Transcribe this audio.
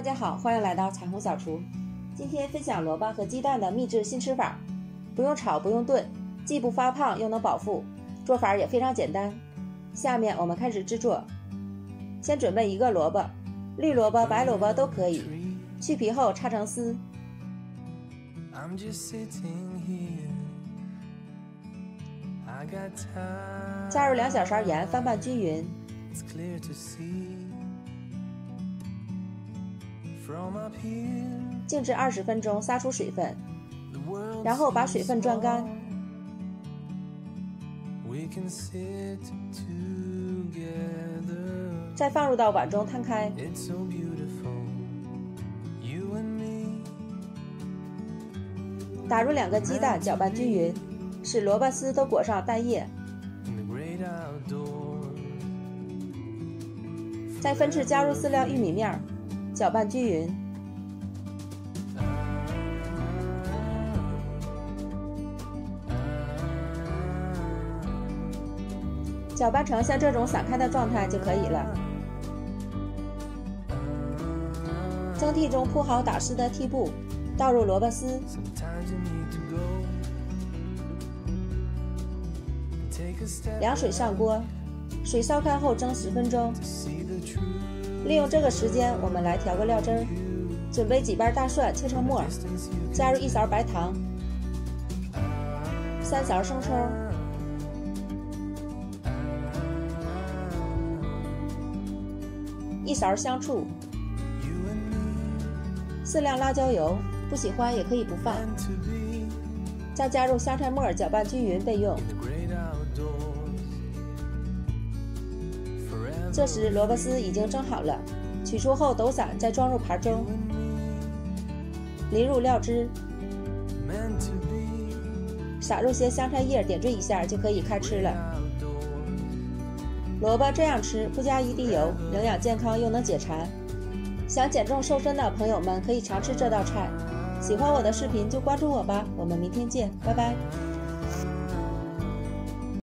大家好，欢迎来到彩虹小厨。今天分享萝卜和鸡蛋的秘制新吃法，不用炒，不用炖，既不发胖又能饱腹，做法也非常简单。下面我们开始制作。先准备一个萝卜，绿萝卜、白萝卜都可以，去皮后擦成丝。加入两小勺盐，翻拌均匀。静置二十分钟，撒出水分，然后把水分攥干。再放入到碗中摊开。打入两个鸡蛋，搅拌均匀，使萝卜丝都裹上蛋液。再分次加入饲料玉米面，搅拌均匀，搅拌成像这种散开的状态就可以了。蒸屉中铺好打湿的屉布，倒入萝卜丝。凉水上锅，水烧开后蒸十分钟。利用这个时间，我们来调个料汁儿。准备几瓣大蒜切成末，加入一勺白糖，三勺生抽，一勺香醋，适量辣椒油，不喜欢也可以不放。再加入香菜末，搅拌均匀备用。这时萝卜丝已经蒸好了，取出后抖散，再装入盘中，淋入料汁，撒入些香菜叶，点缀一下就可以开吃了。萝卜这样吃，不加一滴油，营养健康又能解馋。想减重瘦身的朋友们可以尝试这道菜。喜欢我的视频就关注我吧，我们明天见，拜拜。